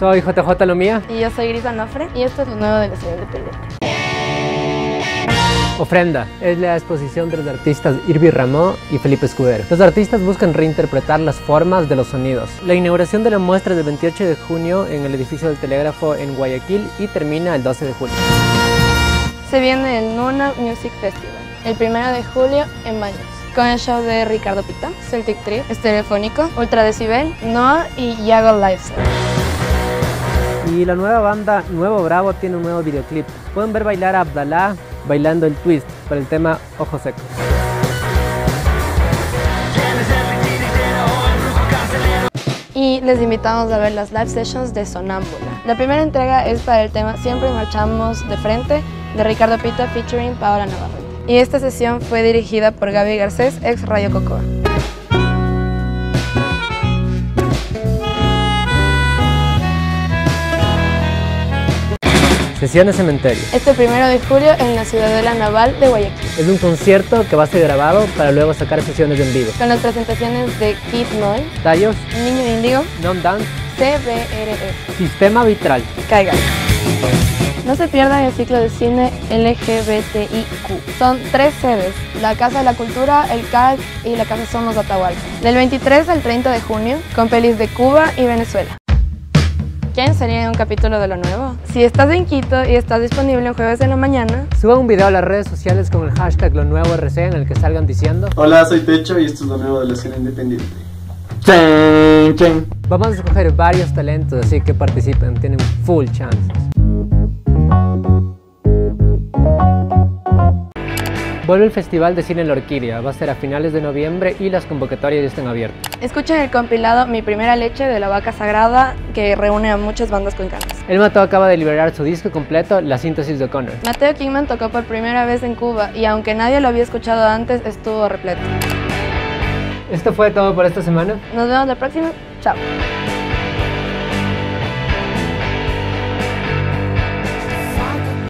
Soy JJ Lomía. Y yo soy Gris Anofre y esto es lo nuevo de la ciudad independiente. Ofrenda es la exposición de los artistas Irvi Ramón y Felipe Escudero. Los artistas buscan reinterpretar las formas de los sonidos. La inauguración de la muestra es el 28 de junio en el edificio del Telégrafo en Guayaquil y termina el 12 de julio. Se viene el Nuna Music Festival, el 1 de julio en Baños, con el show de Ricardo Pita, Celtic Trip, Estereofónico, Ultra Decibel, Noah y Yago Lifestyle. Y la nueva banda Nuevo Bravo tiene un nuevo videoclip. Pueden ver bailar a Abdalá bailando el twist para el tema Ojo Seco. Y les invitamos a ver las live sessions de Sonámbula. La primera entrega es para el tema Siempre marchamos de frente de Ricardo Pita featuring Paola Navarro. Y esta sesión fue dirigida por Gaby Garcés, ex Radio Cocoa. Sesiones Cementerio. Este primero de julio en la Ciudadela Naval de Guayaquil. Es un concierto que va a ser grabado para luego sacar sesiones en vivo. Con las presentaciones de Kid Noy, Tallos, Niño Índigo, Non Dance, CBRF, Sistema Vitral. Caiga. No se pierdan el ciclo de cine LGBTIQ. Son tres sedes, la Casa de la Cultura, el CAC y la Casa Somos Atahualpa. Del 23 al 30 de junio, con pelis de Cuba y Venezuela. ¿Quién sería un capítulo de lo nuevo? Si estás en Quito y estás disponible en jueves en la mañana, suba un video a las redes sociales con el hashtag lo nuevo RC en el que salgan diciendo Hola, soy Techo y esto es lo nuevo de la escena independiente. Vamos a escoger varios talentos, así que participen, tienen full chances. Vuelve el Festival de Cine La Orquídea, va a ser a finales de noviembre y las convocatorias ya están abiertas. Escuchen el compilado Mi Primera Leche de la Vaca Sagrada que reúne a muchas bandas cuencanas. El Mateo acaba de liberar su disco completo, La Síntesis de O'Connor. Mateo Kingman tocó por primera vez en Cuba y aunque nadie lo había escuchado antes, estuvo repleto. Esto fue todo por esta semana. Nos vemos la próxima. Chao.